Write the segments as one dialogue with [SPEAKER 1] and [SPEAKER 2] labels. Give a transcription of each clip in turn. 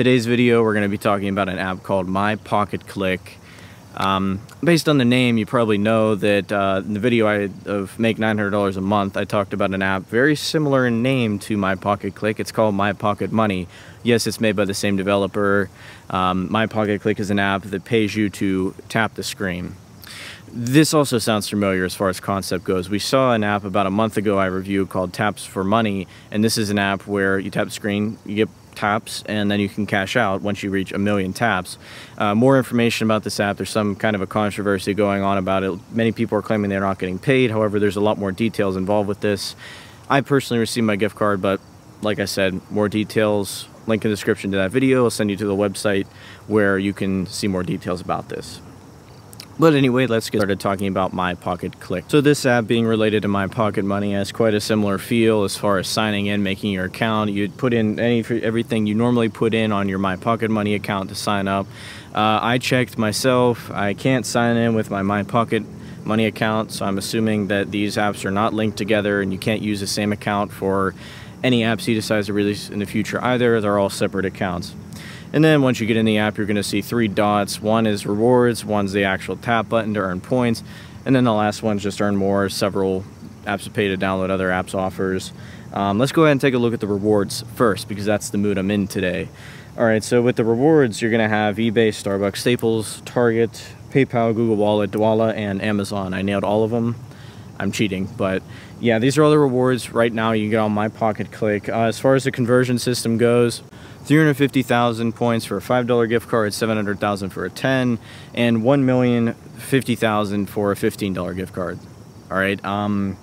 [SPEAKER 1] Today's video, we're going to be talking about an app called My Pocket Click. Um, based on the name, you probably know that uh, in the video I, of Make $900 a Month, I talked about an app very similar in name to My Pocket Click. It's called My Pocket Money. Yes, it's made by the same developer. Um, My Pocket Click is an app that pays you to tap the screen. This also sounds familiar as far as concept goes. We saw an app about a month ago I reviewed called Taps for Money, and this is an app where you tap the screen, you get taps and then you can cash out once you reach a million taps. Uh, more information about this app, there's some kind of a controversy going on about it. Many people are claiming they're not getting paid. However, there's a lot more details involved with this. I personally received my gift card, but like I said, more details, link in the description to that video. I'll send you to the website where you can see more details about this. But anyway, let's get started talking about My Pocket Click. So this app being related to My Pocket Money has quite a similar feel as far as signing in, making your account. You'd put in any everything you normally put in on your My Pocket Money account to sign up. Uh, I checked myself. I can't sign in with my My Pocket Money account, so I'm assuming that these apps are not linked together and you can't use the same account for any apps you decide to release in the future either. They're all separate accounts. And then once you get in the app, you're going to see three dots. One is rewards, one's the actual tap button to earn points, and then the last one's just earn more, several apps to pay to download other apps offers. Um, let's go ahead and take a look at the rewards first because that's the mood I'm in today. All right, so with the rewards, you're going to have eBay, Starbucks, Staples, Target, PayPal, Google Wallet, Dwolla, and Amazon. I nailed all of them. I'm cheating, but yeah, these are all the rewards. Right now, you can get on my pocket click. Uh, as far as the conversion system goes, 350,000 points for a $5 gift card, 700,000 for a 10, and 1,050,000 for a $15 gift card. All right. Um,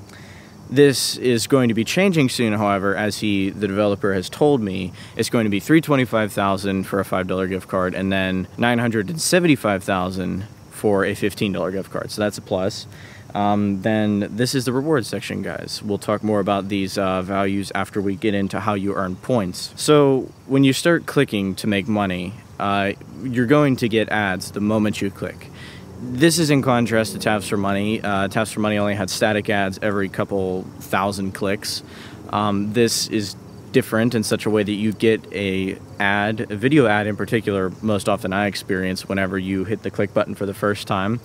[SPEAKER 1] this is going to be changing soon, however, as he, the developer, has told me. It's going to be 325,000 for a $5 gift card, and then 975,000 for a $15 gift card. So that's a plus um, then this is the reward section, guys. We'll talk more about these uh, values after we get into how you earn points. So when you start clicking to make money, uh, you're going to get ads the moment you click. This is in contrast to Taps for Money. Uh, for Money only had static ads every couple thousand clicks. Um, this is different in such a way that you get a ad, a video ad in particular, most often I experience whenever you hit the click button for the first time.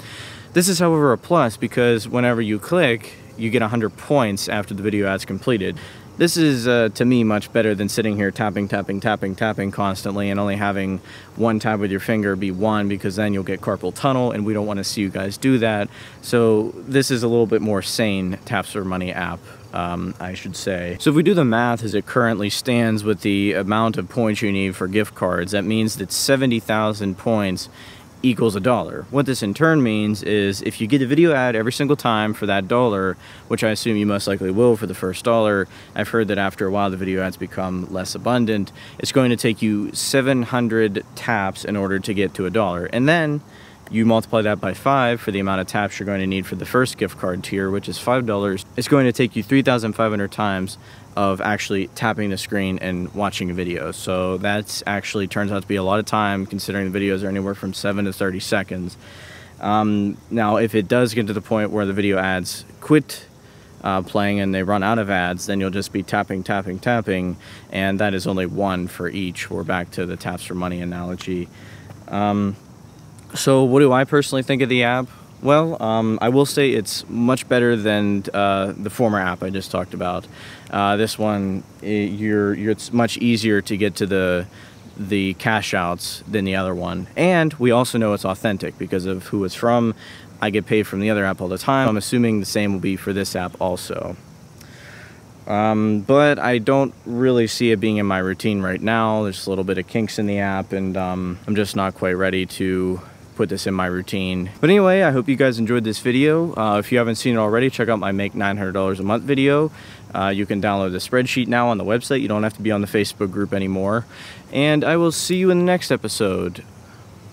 [SPEAKER 1] This is, however, a plus because whenever you click, you get 100 points after the video ad's completed. This is, uh, to me, much better than sitting here tapping, tapping, tapping, tapping constantly and only having one tap with your finger be one because then you'll get carpal tunnel and we don't want to see you guys do that. So this is a little bit more sane Taps for Money app um, I should say. So if we do the math as it currently stands with the amount of points you need for gift cards, that means that 70,000 points equals a dollar. What this in turn means is if you get a video ad every single time for that dollar, which I assume you most likely will for the first dollar, I've heard that after a while the video ads become less abundant, it's going to take you 700 taps in order to get to a dollar. And then you multiply that by five for the amount of taps you're going to need for the first gift card tier, which is $5. It's going to take you 3,500 times of actually tapping the screen and watching a video. So that's actually turns out to be a lot of time considering the videos are anywhere from 7 to 30 seconds. Um, now, if it does get to the point where the video ads quit uh, playing and they run out of ads, then you'll just be tapping, tapping, tapping, and that is only one for each. We're back to the taps for money analogy. Um, so, what do I personally think of the app? Well, um, I will say it's much better than uh, the former app I just talked about. Uh, this one, it, you're, you're, it's much easier to get to the the cash outs than the other one, and we also know it's authentic because of who it's from. I get paid from the other app all the time. I'm assuming the same will be for this app also. Um, but I don't really see it being in my routine right now. There's a little bit of kinks in the app, and um, I'm just not quite ready to put this in my routine. But anyway, I hope you guys enjoyed this video. Uh, if you haven't seen it already, check out my Make $900 a Month video. Uh, you can download the spreadsheet now on the website. You don't have to be on the Facebook group anymore. And I will see you in the next episode.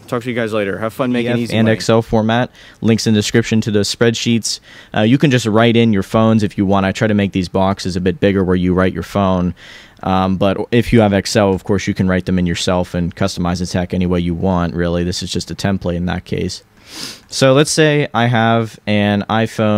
[SPEAKER 1] Talk to you guys later. Have fun making easy
[SPEAKER 2] and
[SPEAKER 1] money.
[SPEAKER 2] Excel format. Links in the description to those spreadsheets. Uh, you can just write in your phones if you want. I try to make these boxes a bit bigger where you write your phone. Um, but if you have Excel, of course, you can write them in yourself and customize the tech any way you want, really. This is just a template in that case. So let's say I have an iPhone